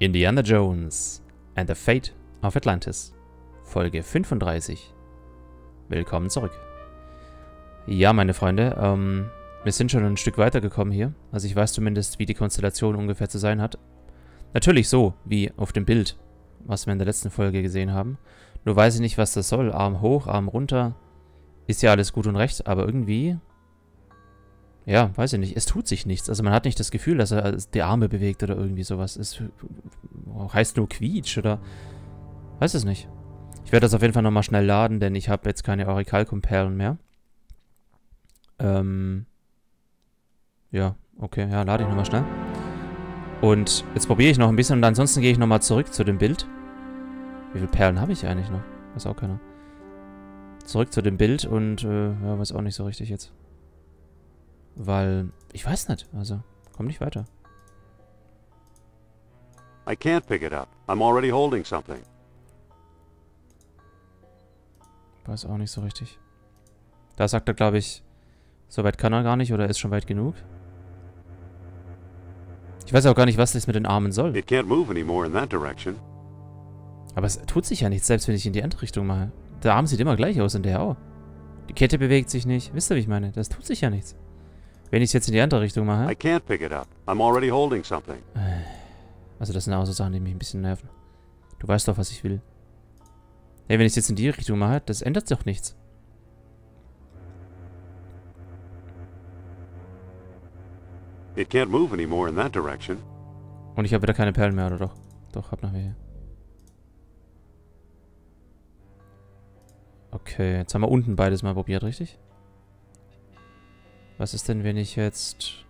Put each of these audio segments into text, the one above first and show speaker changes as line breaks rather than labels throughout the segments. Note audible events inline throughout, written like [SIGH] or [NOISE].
Indiana Jones and the Fate of Atlantis. Folge 35. Willkommen zurück. Ja, meine Freunde, ähm, wir sind schon ein Stück weitergekommen hier. Also ich weiß zumindest, wie die Konstellation ungefähr zu sein hat. Natürlich so, wie auf dem Bild, was wir in der letzten Folge gesehen haben. Nur weiß ich nicht, was das soll. Arm hoch, Arm runter. Ist ja alles gut und recht, aber irgendwie... Ja, weiß ich nicht. Es tut sich nichts. Also man hat nicht das Gefühl, dass er die Arme bewegt oder irgendwie sowas. Es heißt nur Quietsch oder... Weiß es nicht. Ich werde das auf jeden Fall nochmal schnell laden, denn ich habe jetzt keine Auricalcum-Perlen mehr. Ähm... Ja, okay. Ja, lade ich nochmal schnell. Und jetzt probiere ich noch ein bisschen und ansonsten gehe ich nochmal zurück zu dem Bild. Wie viele Perlen habe ich eigentlich noch? Weiß auch keiner. Zurück zu dem Bild und, äh, ja, weiß auch nicht so richtig jetzt. Weil, ich weiß nicht, also, komm nicht weiter.
I can't pick it up. I'm already holding something.
Weiß auch nicht so richtig. Da sagt er, glaube ich, so weit kann er gar nicht oder ist schon weit genug. Ich weiß auch gar nicht, was das mit den Armen soll.
It can't move anymore in that direction.
Aber es tut sich ja nichts, selbst wenn ich in die andere Richtung mache. Der Arm sieht immer gleich aus und der auch. Die Kette bewegt sich nicht. Wisst ihr, wie ich meine? Das tut sich ja nichts. Wenn ich es jetzt in die andere Richtung mache...
I can't pick it up. I'm already holding something.
Also das sind auch so Sachen, die mich ein bisschen nerven. Du weißt doch, was ich will. Hey, wenn ich es jetzt in die Richtung mache, das ändert doch nichts.
It can't move anymore in that direction.
Und ich habe wieder keine Perlen mehr, oder doch? Doch, hab noch welche. Okay, jetzt haben wir unten beides mal probiert, richtig? Was ist denn, wenn ich jetzt...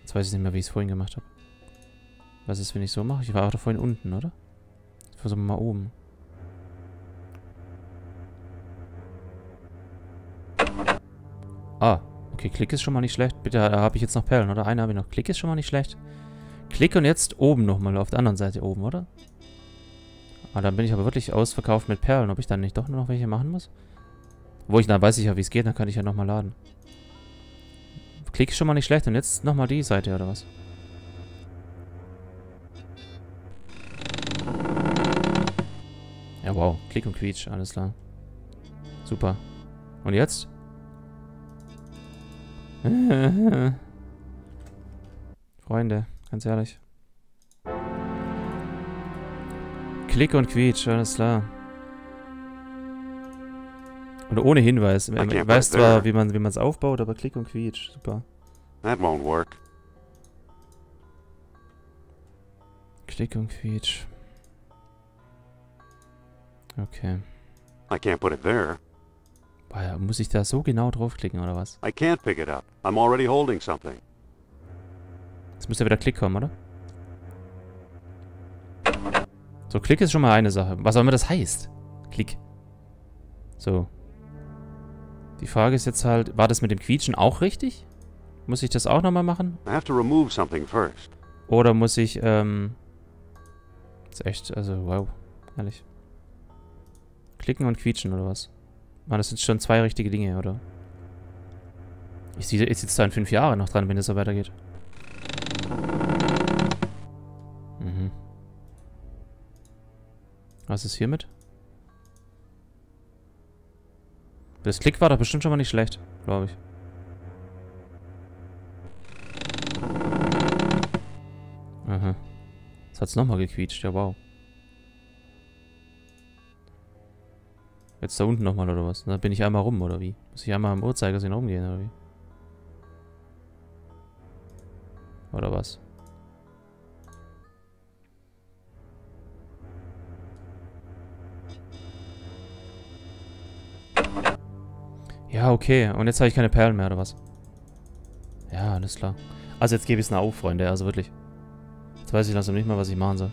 Jetzt weiß ich nicht mehr, wie ich es vorhin gemacht habe. Was ist, wenn ich so mache? Ich war auch da vorhin unten, oder? Versuchen wir mal oben. Ah, okay, Klick ist schon mal nicht schlecht. Bitte, da habe ich jetzt noch Perlen, oder? Eine habe ich noch. Klick ist schon mal nicht schlecht. Klick und jetzt oben nochmal, auf der anderen Seite oben, oder? Ah, dann bin ich aber wirklich ausverkauft mit Perlen. Ob ich dann nicht doch nur noch welche machen muss? Wo ich, dann weiß ich ja, wie es geht, dann kann ich ja nochmal laden. Klick ist schon mal nicht schlecht. Und jetzt nochmal die Seite, oder was? Ja, wow. Klick und Quietsch, alles klar. Super. Und jetzt? [LAUGHS] Freunde, ganz ehrlich. Klick und Quietsch, alles klar. Und ohne Hinweis. Ich weiß zwar, wie man wie es aufbaut, aber Klick und Quietsch, super.
That won't work.
Klick und Quietsch. Okay.
I can't put it there.
Boah, muss ich da so genau draufklicken, oder was?
I can't pick it up. I'm already holding something.
Jetzt müsste wieder Klick kommen, oder? So, Klick ist schon mal eine Sache. Was auch immer das heißt. Klick. So. Die Frage ist jetzt halt, war das mit dem Quietschen auch richtig? Muss ich das auch nochmal machen? Oder muss ich, ähm... Ist echt, also, wow. Ehrlich. Klicken und quietschen, oder was? Mann, das sind schon zwei richtige Dinge, oder? Ich, ich sitze da in fünf Jahren noch dran, wenn es so weitergeht. Mhm. Was ist hiermit? Das Klick war doch bestimmt schon mal nicht schlecht, glaube ich. Aha. Jetzt hat's nochmal gequietscht, ja wow. Jetzt da unten nochmal oder was? Da bin ich einmal rum, oder wie? Muss ich einmal am Uhrzeigersinn rumgehen, oder wie? Oder was? Ja, okay. Und jetzt habe ich keine Perlen mehr, oder was? Ja, alles klar. Also jetzt gebe ich es auf, Freunde. Also wirklich. Jetzt weiß ich langsam nicht mal, was ich machen soll.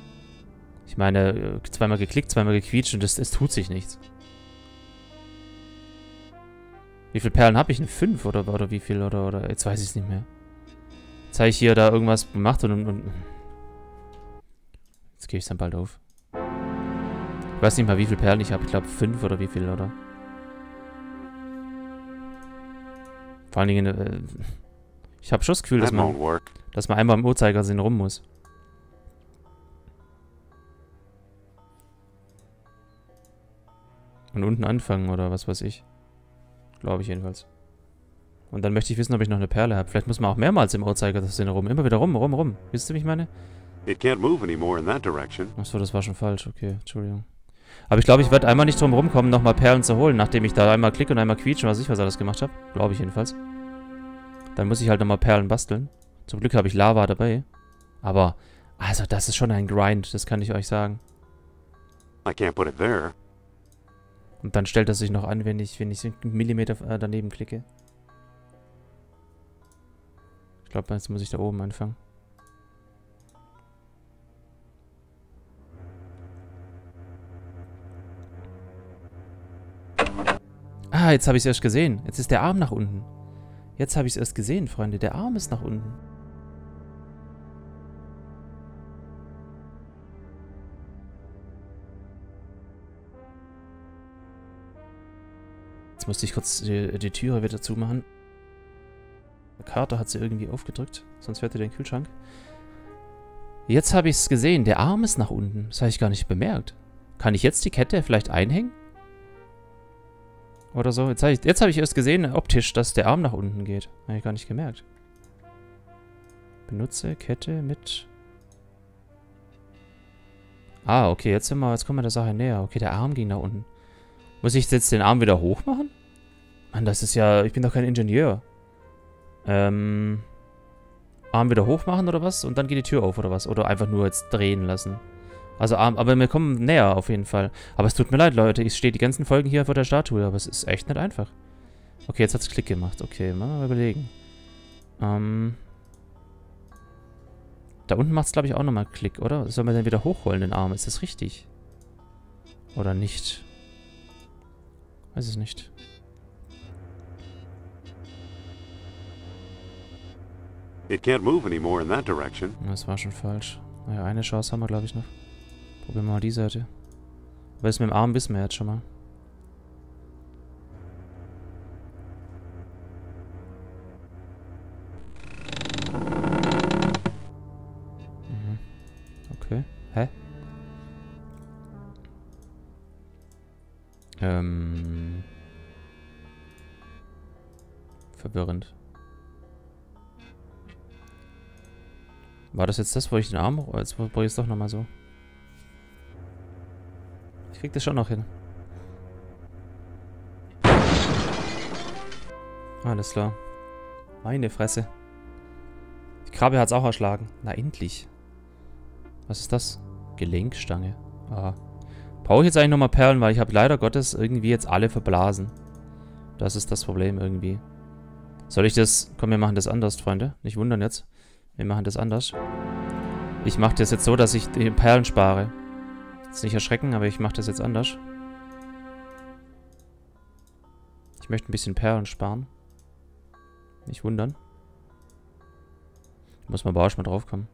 Ich meine, äh, zweimal geklickt, zweimal gequietscht und es, es tut sich nichts. Wie viele Perlen habe ich denn? Fünf oder, oder wie viel? Oder, oder jetzt weiß ich es nicht mehr. Jetzt habe ich hier da irgendwas gemacht und, und, und Jetzt gebe ich es dann bald auf. Ich weiß nicht mal, wie viele Perlen ich habe. Ich glaube fünf oder wie viel, oder? Vor allen Dingen, äh, ich habe schon das Gefühl, dass man, dass man einmal im Uhrzeigersinn rum muss. Und unten anfangen oder was weiß ich. Glaube ich jedenfalls. Und dann möchte ich wissen, ob ich noch eine Perle habe. Vielleicht muss man auch mehrmals im Uhrzeigersinn rum. Immer wieder rum, rum, rum. Wisst ihr, wie ich meine? Achso, das war schon falsch. Okay, Entschuldigung. Aber ich glaube, ich werde einmal nicht drum rumkommen, nochmal Perlen zu holen, nachdem ich da einmal klicke und einmal quietsche, was ich was alles gemacht habe. Glaube ich jedenfalls. Dann muss ich halt nochmal Perlen basteln. Zum Glück habe ich Lava dabei. Aber, also das ist schon ein Grind, das kann ich euch sagen.
I can't put it there.
Und dann stellt er sich noch an, wenn ich, wenn ich einen Millimeter äh, daneben klicke. Ich glaube, jetzt muss ich da oben anfangen. Ah, jetzt habe ich es erst gesehen. Jetzt ist der Arm nach unten. Jetzt habe ich es erst gesehen, Freunde. Der Arm ist nach unten. Jetzt musste ich kurz die, die Türe wieder zumachen. Der Kater hat sie irgendwie aufgedrückt, sonst fährt er den Kühlschrank. Jetzt habe ich es gesehen. Der Arm ist nach unten. Das habe ich gar nicht bemerkt. Kann ich jetzt die Kette vielleicht einhängen? Oder so. Jetzt habe ich, hab ich erst gesehen, optisch, dass der Arm nach unten geht. Habe ich gar nicht gemerkt. Benutze Kette mit... Ah, okay, jetzt, sind wir, jetzt kommen wir der Sache näher. Okay, der Arm ging nach unten. Muss ich jetzt den Arm wieder hoch machen? Mann, das ist ja... Ich bin doch kein Ingenieur. Ähm... Arm wieder hoch machen oder was? Und dann geht die Tür auf oder was? Oder einfach nur jetzt drehen lassen. Also, aber wir kommen näher auf jeden Fall. Aber es tut mir leid, Leute. Ich stehe die ganzen Folgen hier vor der Statue, aber es ist echt nicht einfach. Okay, jetzt hat es Klick gemacht. Okay, mal überlegen. Ähm... Da unten macht es, glaube ich, auch nochmal Klick, oder? Sollen wir den wieder hochholen, den Arm? Ist das richtig? Oder nicht? Weiß es nicht.
It can't move anymore in that direction.
Das war schon falsch. Naja, eine Chance haben wir, glaube ich, noch. Probieren wir mal die Seite. Aber das mit dem Arm wissen wir jetzt schon mal. Mhm. Okay. Hä? Ähm. Verwirrend. War das jetzt das, wo ich den Arm... Jetzt probiere ich es doch nochmal so. Krieg das schon noch hin. Alles klar. Meine Fresse. Die Krabbe hat es auch erschlagen. Na, endlich. Was ist das? Gelenkstange. Aha. Brauche ich jetzt eigentlich nochmal Perlen, weil ich habe leider Gottes irgendwie jetzt alle verblasen. Das ist das Problem irgendwie. Soll ich das... Komm, wir machen das anders, Freunde. Nicht wundern jetzt. Wir machen das anders. Ich mache das jetzt so, dass ich die Perlen spare. Jetzt nicht erschrecken, aber ich mache das jetzt anders. Ich möchte ein bisschen Perlen sparen. Nicht wundern. Muss man aber auch mal draufkommen.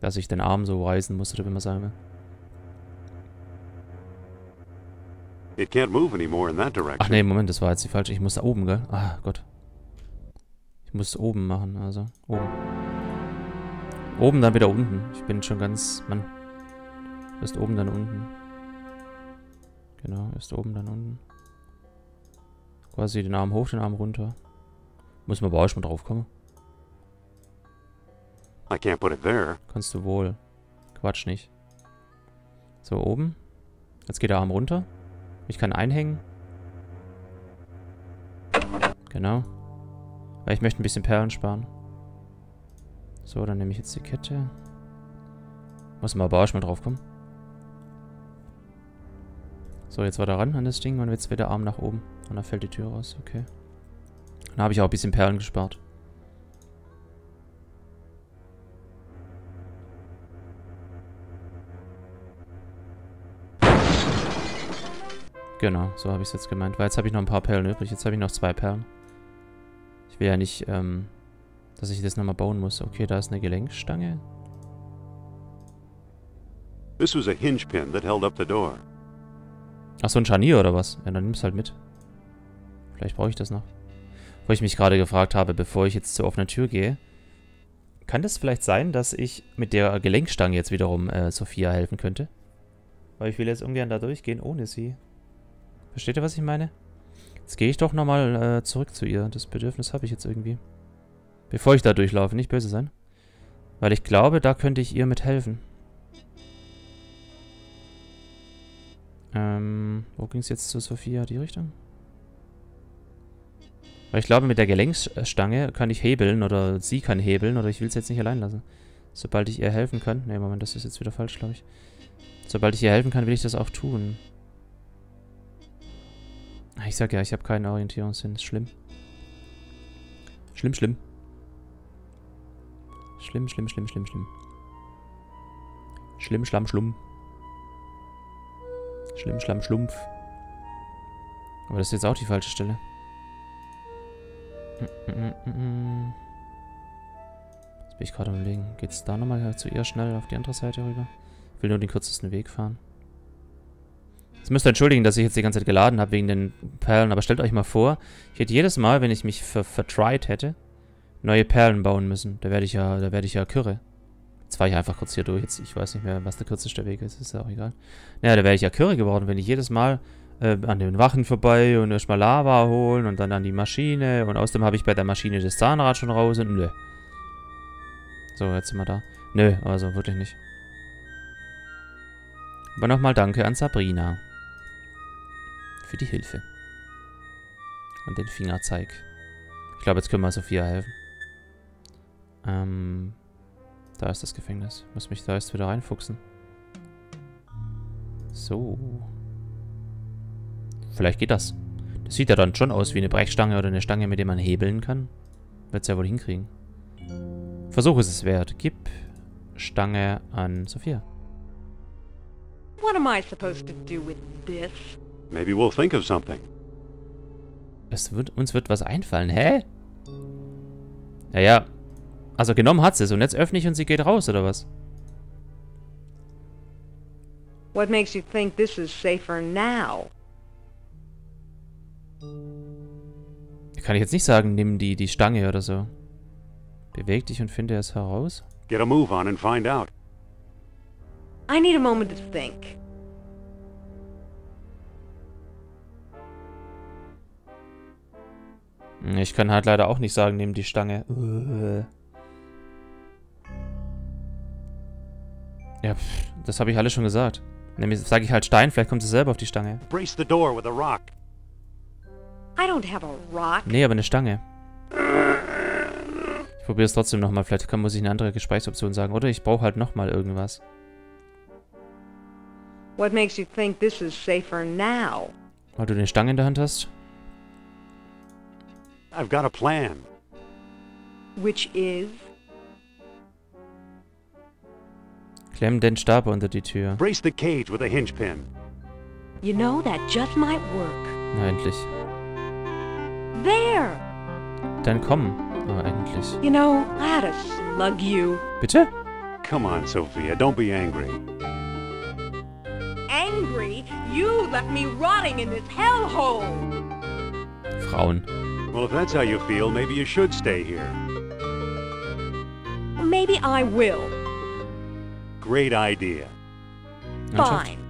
Dass ich den Arm so reißen muss, oder wie man sagen will. Ach nee, Moment, das war jetzt die falsche. Ich muss da oben, gell? Ah, Gott. Ich muss oben machen, also. Oben. Oben, dann wieder unten. Ich bin schon ganz... Mann. Erst oben, dann unten. Genau, erst oben, dann unten. Quasi den Arm hoch, den Arm runter. Muss man aber auch schon mal drauf kommen.
I can't put it there.
Kannst du wohl. Quatsch nicht. So, oben. Jetzt geht der Arm runter. Ich kann einhängen. Genau. Weil ich möchte ein bisschen Perlen sparen. So, dann nehme ich jetzt die Kette. Muss mal aber auch schon mal drauf kommen. So, jetzt war da ran an das Ding und jetzt wird der Arm nach oben. Und dann fällt die Tür raus. Okay. Dann habe ich auch ein bisschen Perlen gespart. Genau, so habe ich es jetzt gemeint. Weil jetzt habe ich noch ein paar Perlen übrig. Jetzt habe ich noch zwei Perlen. Ich will ja nicht, ähm, dass ich das nochmal bauen muss. Okay, da ist eine Gelenkstange.
This was a hinge pin that held up the door.
Ach so, ein Scharnier oder was? Ja, dann nimm's halt mit. Vielleicht brauche ich das noch. Wo ich mich gerade gefragt habe, bevor ich jetzt zur offenen Tür gehe. Kann das vielleicht sein, dass ich mit der Gelenkstange jetzt wiederum äh, Sophia helfen könnte? Weil ich will jetzt ungern da durchgehen ohne sie. Versteht ihr, was ich meine? Jetzt gehe ich doch nochmal äh, zurück zu ihr. Das Bedürfnis habe ich jetzt irgendwie. Bevor ich da durchlaufe, nicht böse sein. Weil ich glaube, da könnte ich ihr mit Ähm, wo ging es jetzt zu Sophia? Die Richtung? Weil ich glaube, mit der Gelenkstange kann ich hebeln oder sie kann hebeln oder ich will es jetzt nicht allein lassen. Sobald ich ihr helfen kann. Ne, Moment, das ist jetzt wieder falsch, glaube ich. Sobald ich ihr helfen kann, will ich das auch tun. Ah, ich sag ja, ich habe keinen Orientierungssinn. Ist schlimm. Schlimm, schlimm. Schlimm, schlimm, schlimm, schlimm, schlimm. Schlimm, schlamm, schlumm. Schlimm, schlamm, schlumpf. Aber das ist jetzt auch die falsche Stelle. Jetzt bin ich gerade überlegen. Geht es da nochmal zu ihr schnell auf die andere Seite rüber? Ich will nur den kürzesten Weg fahren. Jetzt müsst ihr entschuldigen, dass ich jetzt die ganze Zeit geladen habe wegen den Perlen, aber stellt euch mal vor, ich hätte jedes Mal, wenn ich mich ver vertried hätte, neue Perlen bauen müssen. Da werde ich ja, da werde ich ja Kürre. Jetzt fahre ich einfach kurz hier durch. Jetzt, ich weiß nicht mehr, was der kürzeste Weg ist. Ist ja auch egal. Naja, da wäre ich ja Kürre geworden, wenn ich jedes Mal äh, an den Wachen vorbei und erstmal Lava holen und dann an die Maschine. Und außerdem habe ich bei der Maschine das Zahnrad schon raus und nö. So, jetzt sind wir da. Nö, also wirklich nicht. Aber nochmal danke an Sabrina. Für die Hilfe. Und den Fingerzeig. Ich glaube, jetzt können wir Sophia helfen. Ähm, da ist das Gefängnis. Ich muss mich da erst wieder reinfuchsen. So. Vielleicht geht das. Das sieht ja dann schon aus wie eine Brechstange oder eine Stange, mit der man hebeln kann. Wird es ja wohl hinkriegen. Versuch ist es wert. Gib Stange an Sophia.
What am I supposed to do with this?
Maybe we'll think of something.
Es wird, uns wird was einfallen. Hä? Naja. Also genommen hat sie es und jetzt öffne ich und sie geht raus, oder was?
What makes you think this is safer now?
Kann ich jetzt nicht sagen, nimm die, die Stange oder so. Beweg dich und finde es heraus.
Get a move on and find out.
I need a moment to think.
Ich kann halt leider auch nicht sagen, nimm die Stange. Äh. Ja, pff, das habe ich alles schon gesagt. Nämlich sage ich halt Stein, vielleicht kommt sie selber auf die Stange.
Brace the door with a rock.
I don't have a rock.
Nee, aber eine Stange. Ich probiere es trotzdem nochmal. Vielleicht kann, muss ich eine andere Gesprächsoption sagen. Oder ich brauche halt nochmal irgendwas.
What makes you think this is safer now?
Weil du eine Stange in der Hand hast?
I've got a plan.
Which is?
Klemm den Stab unter die Tür.
Brace the cage with a hinge pin.
You know, that just might work.
Na, endlich.
There!
Dann komm. Oh, endlich.
You know, I had to slug you.
Bitte?
Come on, Sophia, don't be angry.
Angry? You left me rotting in this hellhole!
Frauen.
Well, if that's how you feel, maybe you should stay here.
Maybe I will.
Great idea.
Fine.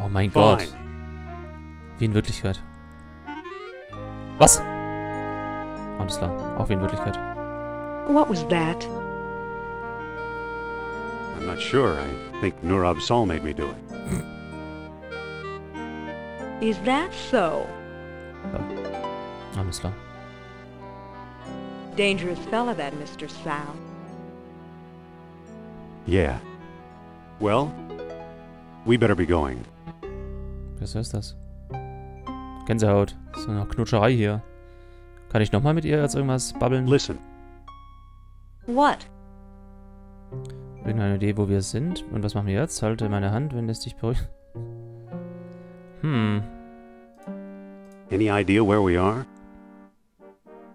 Oh mein
Fine.
Gott. Wie in Wirklichkeit. Was? Alles klar. Auch wie in Wirklichkeit.
What was that?
I'm not sure. I think Nurab Sol made me do it.
Is that so?
Alles klar.
Dangerous fella, that Mr. Sal.
Yeah. Well, we better be going.
Was ist das? Gänsehaut. So eine Knutscherei hier. Kann ich nochmal mit ihr jetzt irgendwas babbeln?
Listen,
What?
Irgendeine Idee, wo wir sind? Und was machen wir jetzt? Halte meine Hand, wenn es dich beruhigt. Hm.
any idea where we are?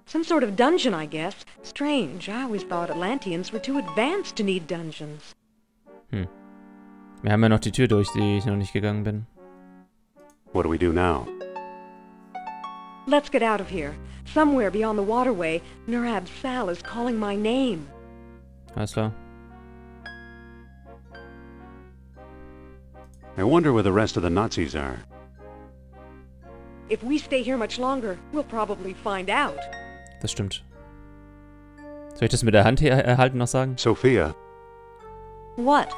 Some sort of dungeon, I guess. Strange. I always thought Atlanteans were too advanced to need dungeons.
Wir haben ja noch die Tür durch, die ich noch nicht gegangen bin.
What do we do now?
Let's get out of here. Somewhere beyond the waterway, Nurab Sal is calling my name.
Alles klar.
I wonder where the rest of the Nazis are.
If we stay here much longer, we'll probably find out.
Das stimmt. Soll ich das mit der Hand hier erhalten noch sagen?
Sophia,
What?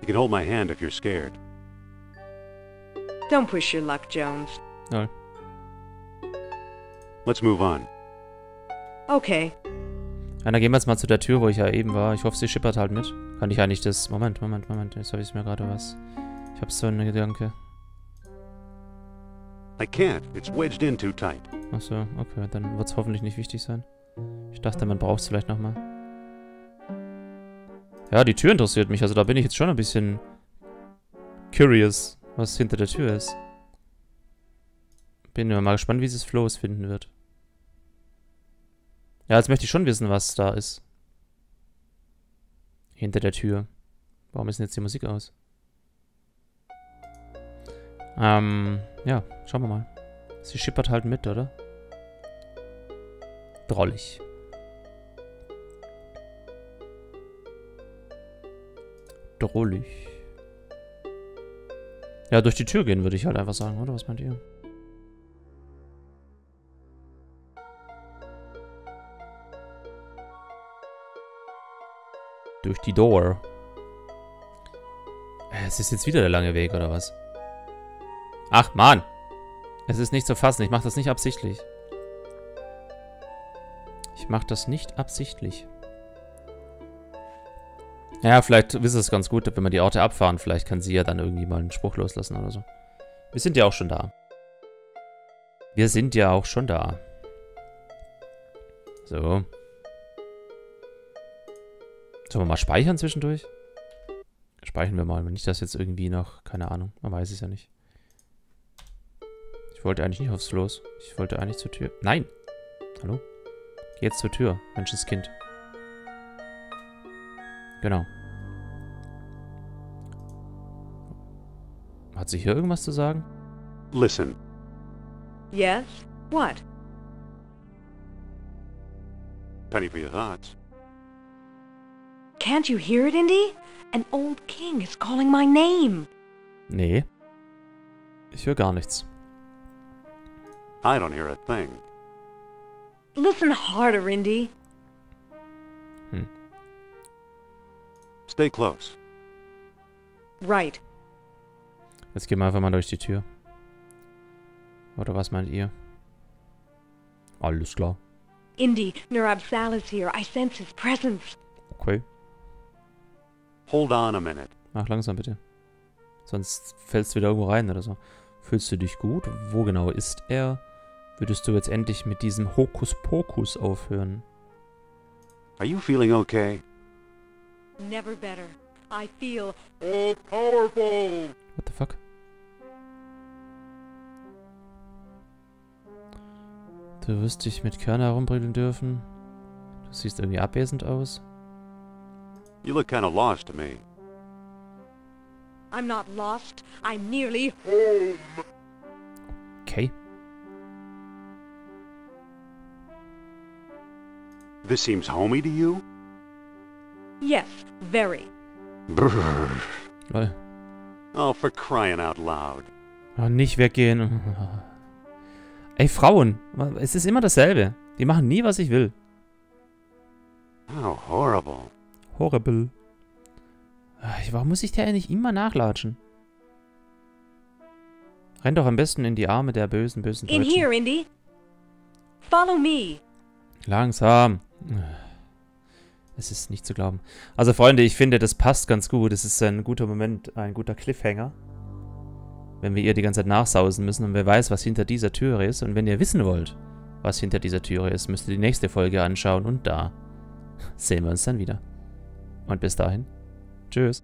You can hold my hand if you're scared.
Don't push your luck, Jones.
Lol.
Let's move on.
Okay.
Ja, dann gehen wir jetzt mal zu der Tür, wo ich ja eben war. Ich hoffe, sie schippert halt mit. Kann ich eigentlich das... Moment, Moment, Moment. Jetzt habe ich mir gerade was... Ich habe so einen Gedanke.
I can't. It's wedged in too tight.
Achso, okay. Dann wird es hoffentlich nicht wichtig sein. Ich dachte, man braucht es vielleicht nochmal. Ja, die Tür interessiert mich. Also da bin ich jetzt schon ein bisschen... Curious, was hinter der Tür ist. Bin mal gespannt, wie es Flows finden wird. Ja, jetzt möchte ich schon wissen, was da ist. Hinter der Tür. Warum ist denn jetzt die Musik aus? Ähm, ja, schauen wir mal. Sie schippert halt mit, oder? Drollig. Drollig. Ja, durch die Tür gehen würde ich halt einfach sagen, oder? Was meint ihr? Durch die Door. Äh, Es ist jetzt wieder der lange Weg, oder was? Ach, Mann! Es ist nicht zu fassen. Ich mache das nicht absichtlich. Ich mache das nicht absichtlich. Ja, vielleicht ist es ganz gut, wenn wir die Orte abfahren. Vielleicht kann sie ja dann irgendwie mal einen Spruch loslassen oder so. Wir sind ja auch schon da. Wir sind ja auch schon da. So. Sollen wir mal speichern zwischendurch? Speichern wir mal. Wenn nicht das jetzt irgendwie noch... Keine Ahnung. Man weiß es ja nicht. Ich wollte eigentlich nicht aufs Floß. Ich wollte eigentlich zur Tür. Nein! Hallo? Geh jetzt zur Tür, Menschenskind. Genau. Hat sie hier irgendwas zu sagen?
Listen,
Yes? What?
penny for your thoughts.
Can't you hear it, Indy? An old king is calling my name.
Nee. Ich höre gar nichts.
I don't hear a thing.
Listen harder, Indy.
Stay close.
Right.
Jetzt gehen wir einfach mal durch die Tür. Oder was meint ihr? Alles klar.
Indy, Nurab Sal is here. I sense his presence.
Okay.
Hold on a minute.
Mach langsam bitte. Sonst fällst du wieder irgendwo rein oder so. Fühlst du dich gut? Wo genau ist er? Würdest du jetzt endlich mit diesem Hokuspokus aufhören?
Are you feeling okay?
Never better. I feel
What the fuck? Du wirst dich mit Körner herumbrüllen dürfen. Du siehst irgendwie abwesend aus.
You look kind of lost to me.
I'm not lost. I'm nearly
Okay.
This seems homey to you?
Yes, very.
Brrr.
Lol.
Oh, for crying out loud.
Oh, nicht weggehen. Ey, Frauen. Es ist immer dasselbe. Die machen nie, was ich will.
How horrible.
Horrible. Warum muss ich der eigentlich immer nachlatschen? Renn doch am besten in die Arme der bösen, bösen
In
Deutschen.
here, Indy. Follow me.
Langsam. Es ist nicht zu glauben. Also Freunde, ich finde, das passt ganz gut. Es ist ein guter Moment, ein guter Cliffhanger. Wenn wir ihr die ganze Zeit nachsausen müssen und wer weiß, was hinter dieser Türe ist. Und wenn ihr wissen wollt, was hinter dieser Türe ist, müsst ihr die nächste Folge anschauen und da [LAUGHS] sehen wir uns dann wieder. Und bis dahin, tschüss.